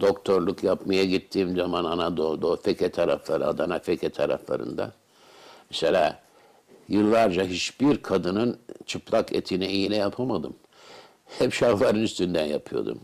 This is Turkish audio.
doktorluk yapmaya gittiğim zaman Anadolu'da, o Feke tarafları, Adana Feke taraflarında mesela yıllarca hiçbir kadının çıplak etine iğne yapamadım. Hep şalvarın üstünden yapıyordum.